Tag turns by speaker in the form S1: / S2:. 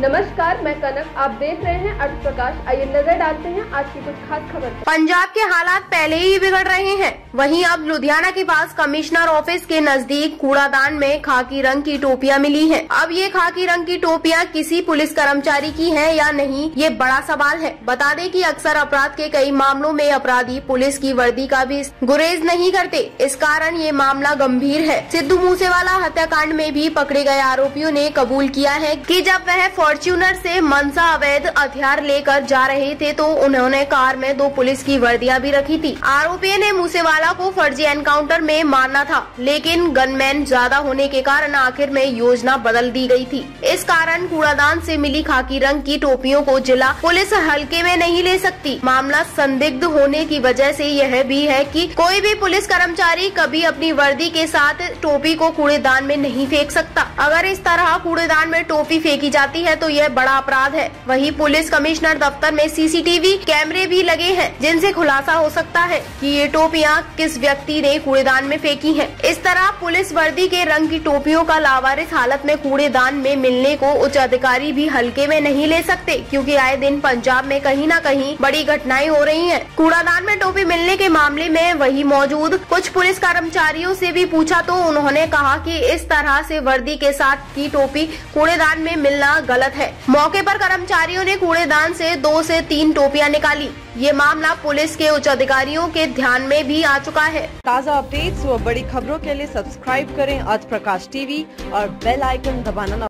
S1: नमस्कार, मैं कनक। आप देख रहे हैं अर्थ प्रकाश आइए नज़र डालते हैं आज की कुछ खास खबर
S2: पंजाब के हालात पहले ही बिगड़ रहे हैं। वहीं अब लुधियाना के पास कमिश्नर ऑफ़िस के नज़दीक कूड़ादान में खाकी रंग की टोपियाँ मिली हैं। अब ये खाकी रंग की टोपियाँ किसी पुलिस कर्मचारी की हैं या नहीं, ये बड़ा सवाल है। बता दें कि अक्सर अपराध के कई मामलों में अपराधी पुलिस की वर्दी का भी गुरेज नहीं करते। इस कारण ये मामला गंभीर है। सिद्धू मूसेवाला हत्याकांड में भी पकड़े गए आरोपियों ने कबूल किया है की कि जब वह फॉर्च्यूनर से मनसा अवैध हथियार लेकर जा रहे थे तो उन्होंने कार में दो पुलिस की वर्दियाँ भी रखी थी। आरोपी ने मूसेवाला को फर्जी एनकाउंटर में मारना था, लेकिन गनमैन ज़्यादा होने के कारण आखिर में योजना बदल दी गई थी। इस कारण कूड़ादान से मिली खाकी रंग की टोपियों को जिला पुलिस हल्के में नहीं ले सकती। मामला संदिग्ध होने की वजह से यह भी है कि कोई भी पुलिस कर्मचारी कभी अपनी वर्दी के साथ टोपी को कूड़ेदान में नहीं फेंक सकता। अगर इस तरह कूड़ेदान में टोपी फेंकी जाती है तो यह बड़ा अपराध है वहीं पुलिस कमिश्नर दफ्तर में सीसीटीवी कैमरे भी लगे हैं, जिनसे खुलासा हो सकता है कि ये टोपियाँ किस व्यक्ति ने कूड़ेदान में फेंकी हैं। इस तरह पुलिस वर्दी के रंग की टोपियों का लावारिस हालत में कूड़ेदान में मिलने को उच्च अधिकारी भी हल्के में नहीं ले सकते, क्योंकि आए दिन पंजाब में कहीं न कहीं बड़ी घटनाएँ हो रही हैं। कूड़ादान में टोपी मिलने के मामले में वही मौजूद कुछ पुलिस कर्मचारियों से भी पूछा तो उन्होंने कहा कि इस तरह से वर्दी के साथ की टोपी कूड़ेदान में मिलना गलत है। मौके पर कर्मचारियों ने कूड़ेदान से दो से तीन टोपियाँ निकाली। ये मामला पुलिस के उच्च अधिकारियों के ध्यान में भी आ चुका है।
S3: ताज़ा अपडेट्स व बड़ी खबरों के लिए सब्सक्राइब करें आज प्रकाश टीवी और बेल आइकन दबाना